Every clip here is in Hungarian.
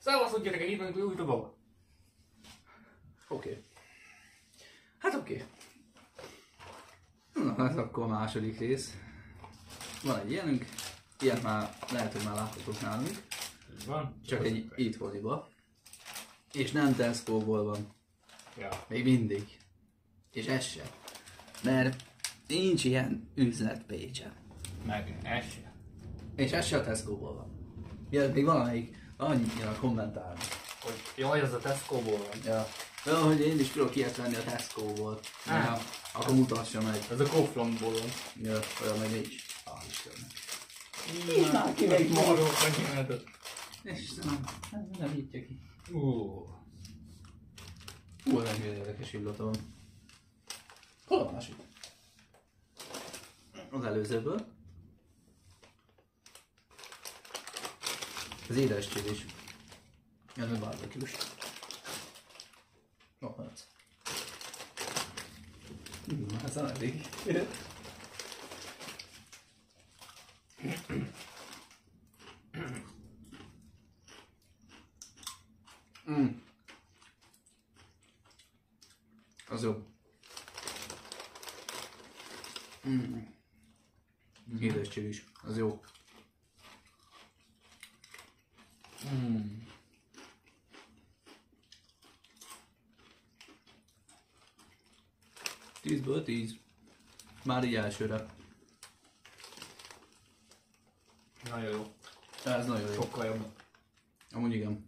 Szevasztok gyerekek, itt vagyunk új. Oké. Hát oké. Na, hát akkor a második rész. Van egy ilyenünk. Ilyet már lehet, hogy már láttatok nálunk. Van. Csak egy itthoniba. És nem Tesco-ból van. Ja. Még mindig. És ez sem. Mert nincs ilyen üzlet Pécsen. Meg ez se. És ez se a Tesco-ból van. Ja, még valamelyik annyira kommentálni. Hogy jaj, az a Tesco-ból van. Ja. De hogy én is tudok ilyet venni a Tesco-ból. Ja, akkor mutassa meg. Ez a Kauflandból van. Ja, olyan meg nincs. Hál' Istennek. Így már ki meg maró kanyarát. Istenem, hát nem hittja ki. Ú. Hú, nem érdekes illata van. Hol a másik? Az előzőből. Az édes csilis. Ez a barbecue-s. Ó, hát. Hm, ez nem elég. Mm. Az jó. Mm. Édes csilis, az jó. Mm. Tízből tíz. Már így elsőre. Nagyon jó. Ez nagyon jó. Sokkal jobb. Amúgy igen.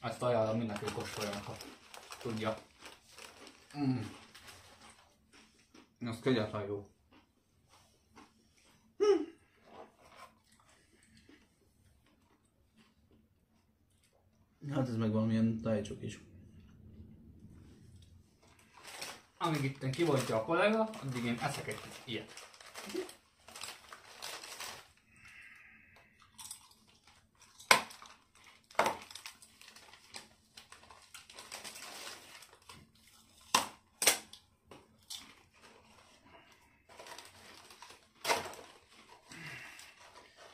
Ezt ajánlom mindenki kóstoljanak, ha tudja. Mm. Az kegyetlen jó. Hm. Hát ez meg valamilyen tájcsok is. Amíg itt kivontja a kollega, addig én eszek egy ilyet.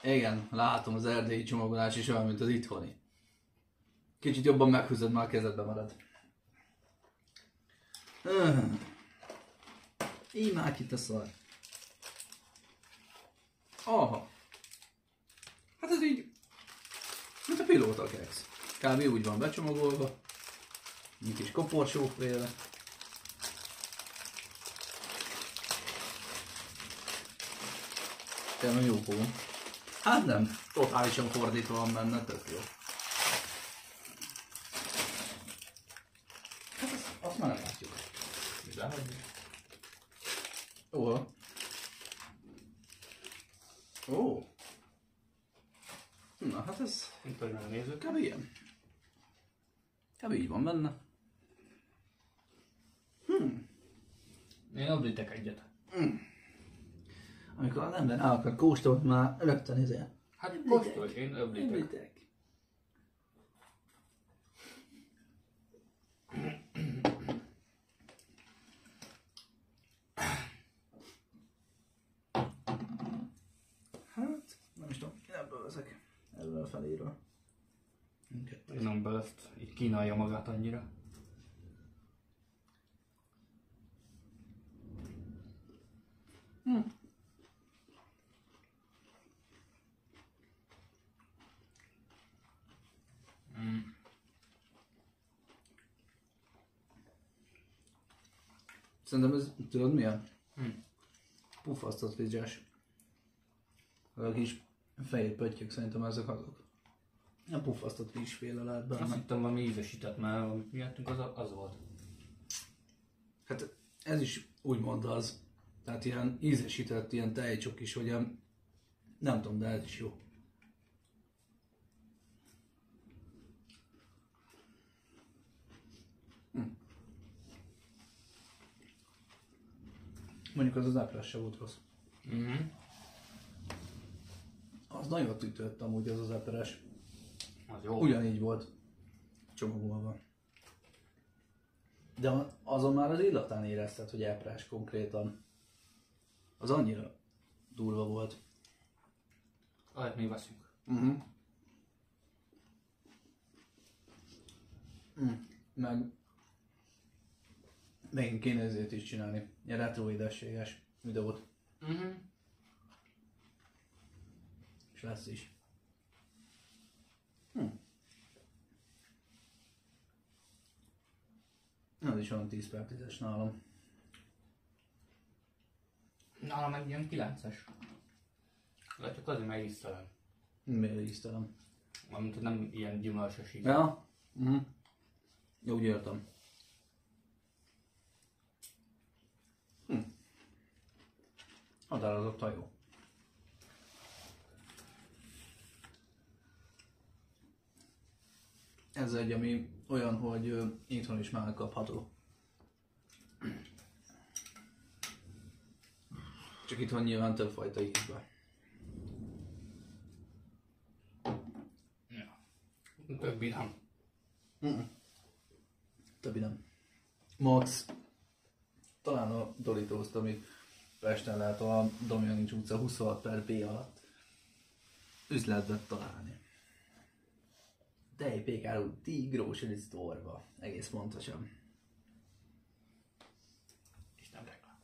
Igen, látom az erdélyi csomagolás is olyan, mint az itthoni. Kicsit jobban meghúzod, már a kezedbe marad. Öh. Imádj itt a szar. Aha. Hát ez így, mint a pilóta kex. Kb. úgy van becsomagolva. Egy kis koporsóféle. Tényleg jó fogom. Hát nem, totálisan fordítva van benne, tök jó. Hát azt, azt már nem látjuk. Dehogy. Ó. Ó. Na hát ez Mint hogy megnézzük. kb. ilyen. Kb. így van benne. Én öblítek egyet. Amikor az ember el akar kóstolni, már rögtön izé. Hát kóstolj, én öblítek. Említek. Hát, nem is tudom, én ebből a feléről. Én nem be ezt így kínálja magát annyira. Mm. Szerintem ez, tudod milyen? Hm. Puffasztott vizsgás. A kis fehér pöttyök szerintem ezek azok. Nem puffasztott vízféle lehet Azt benne. hittem valami ízesített, mert amit mi ettünk, az, az volt. Hát ez is úgymond az. Tehát ilyen ízesített, ilyen tejcsok is, hogy ilyen, nem tudom, de ez is jó. Hm. Mondjuk az az áprás se volt rossz. Mm-hmm az nagyon ütött amúgy az az eperes. Az jó. Ugyanígy volt csomagolva. De azon már az illatán érezted, hogy eprás konkrétan. Az annyira durva volt. Olyat mi veszünk. Uh-huh. Mm. Meg megint kéne ezért is csinálni. Ilyen retroidességes videót. Uh-huh. És lesz is. Hm. Az is olyan 10 per 10-es nálam. Nálam egy ilyen 9-es. De csak azért, mert íztelen. Miért íztelem? Amint hogy nem ilyen gyümölcsös íz. Ja? Mhm. Jó, úgy értem. Hm. Határozottan jó. Ez egy, ami olyan, hogy itthon is már kapható. Csak itthon nyilván többfajta ízben. Ja. Többi nem. Mm-mm. Többi nem. Max, talán a Doritos, amit Pesten lehet a Domjanics utca 26 per B alatt üzletbe találni. Tejpékáru T Grocery Store-ba, egész pontosan. És nem reklám.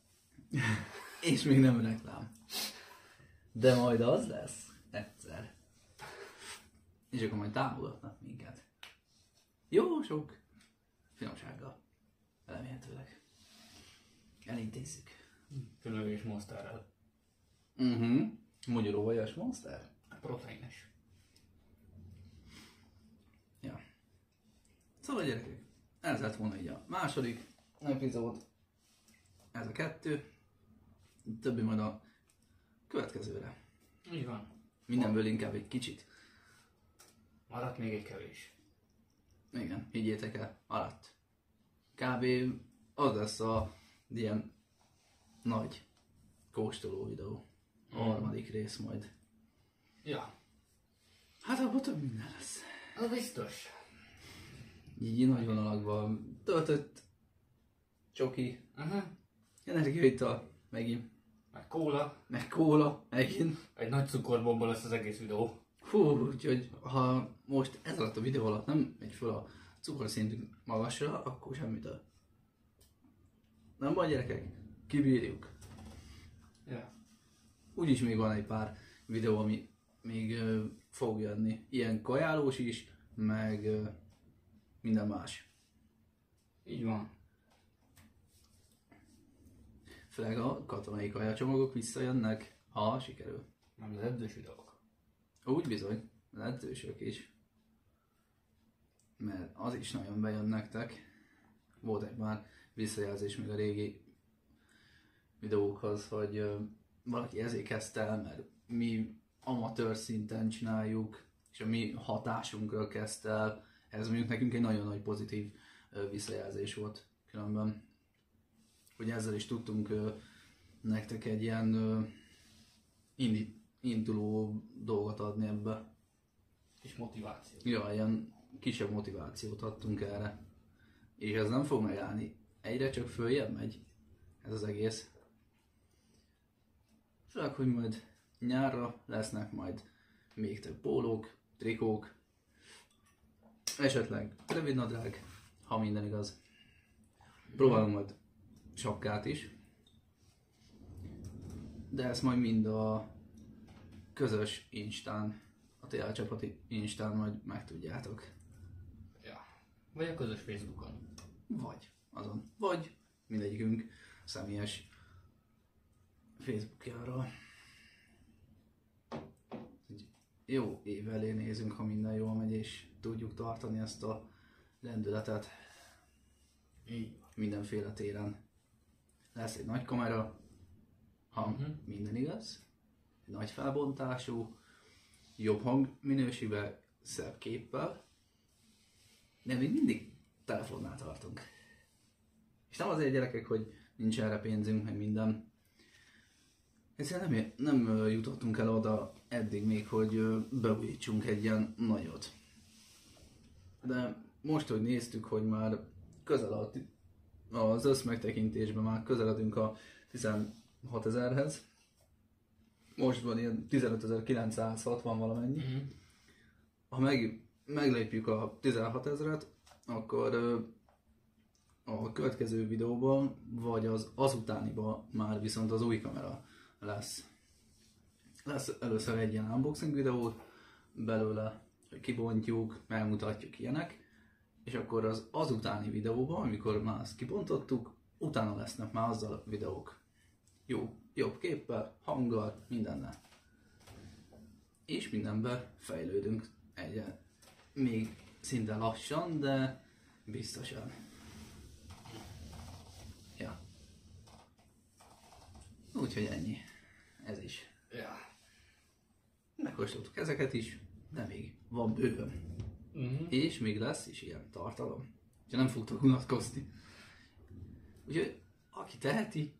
És még nem reklám. De majd az lesz egyszer. És akkor majd támogatnak minket. Jó sok finomsággal. Remélhetőleg. Elintézzük. Különleges monsterrel. Uh-huh. Magyaróvajas monster? Proteines. Ja. Szóval gyerekek, ez lett volna így a második epizód. Ez a kettő. Többi majd a következőre. Így van. Mindenből inkább egy kicsit. Maradt még egy kevés. Igen, higgyétek el, alatt. Kb. az lesz a ilyen nagy kóstoló videó. A harmadik rész majd. Ja. Hát abban több minden lesz. Az biztos. Így nagy vonalakban töltött csoki, Uh-huh. energiaital, megint, Meg kóla. meg kóla, megint. Egy nagy cukorbomba lesz az egész videó. Fú, úgyhogy ha most ez alatt a videó alatt nem megy föl a cukorszintünk magasra, akkor semmitől. Nem baj gyerekek, kibírjuk. Ja. Úgyis még van egy pár videó, ami még ö, fog jönni. Ilyen kajálós is, meg ö, minden más. Így van. Főleg a katonai kajacsomagok visszajönnek, ha sikerül. Nem az edzős videók. Úgy bizony, az edzősök is. Mert az is nagyon bejön nektek. Volt egy már visszajelzés még a régi videókhoz, hogy ö, valaki ezért kezdte el, mert mi amatőr szinten csináljuk, és a mi hatásunkra kezdte el. Ez mondjuk nekünk egy nagyon nagy pozitív visszajelzés volt különben. Hogy ezzel is tudtunk nektek egy ilyen indi, induló dolgot adni ebbe. Kis motiváció. Ja, ilyen kisebb motivációt adtunk erre. És ez nem fog megállni. Egyre csak följebb megy ez az egész. Főleg, hogy majd nyárra lesznek majd még több pólók, trikók, esetleg rövidnadrág, ha minden igaz. Próbálunk majd sapkát is. De ezt majd mind a közös Instán, a TL csapati Instán majd megtudjátok. Ja. Vagy a közös Facebookon. Vagy azon. Vagy mindegyikünk személyes Facebookjára. Egy Jó év elé nézünk, ha minden jól megy, és tudjuk tartani ezt a lendületet Így mindenféle téren. Lesz egy nagy kamera, ha Mhm. minden igaz, egy nagy felbontású, jobb hangminőségben, szebb képpel, de még mindig telefonnál tartunk. És nem azért gyerekek, hogy nincs erre pénzünk, meg minden. Egyszerűen nem, nem jutottunk el oda eddig még, hogy beújítsunk egy ilyen nagyot. De most, hogy néztük, hogy már közel a, az összmegtekintésben már közeledünk a 16 ezerhez. Most van ilyen 15.960 valamennyi. Mhm. Ha meg, meglépjük a 16 ezeret, akkor a következő videóban, vagy az azutániban már viszont az új kamera lesz. Lesz először egy ilyen unboxing videó belőle, kibontjuk, megmutatjuk ilyenek, és akkor az azutáni videóban, amikor már ezt kibontottuk, utána lesznek már azzal videók. Jó, jobb képpel, hanggal, mindennel. És mindenben fejlődünk egyre. Még szinte lassan, de biztosan. Ja. Úgyhogy ennyi. Ez is. Ja. Megkóstoltuk ezeket is, de még van bőven. Uh-huh. És még lesz is ilyen tartalom. Úgyhogy nem fogtok unatkozni. Úgyhogy aki teheti,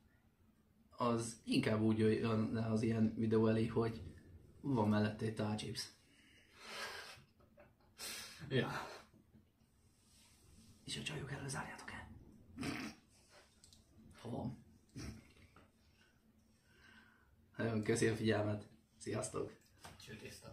az inkább úgy jön le az ilyen videó elé, hogy van mellette egy tálchips. Ja. És a csajok elől zárjátok el. Ha van. Nagyon köszi a figyelmet. Sziasztok! Cső tészta.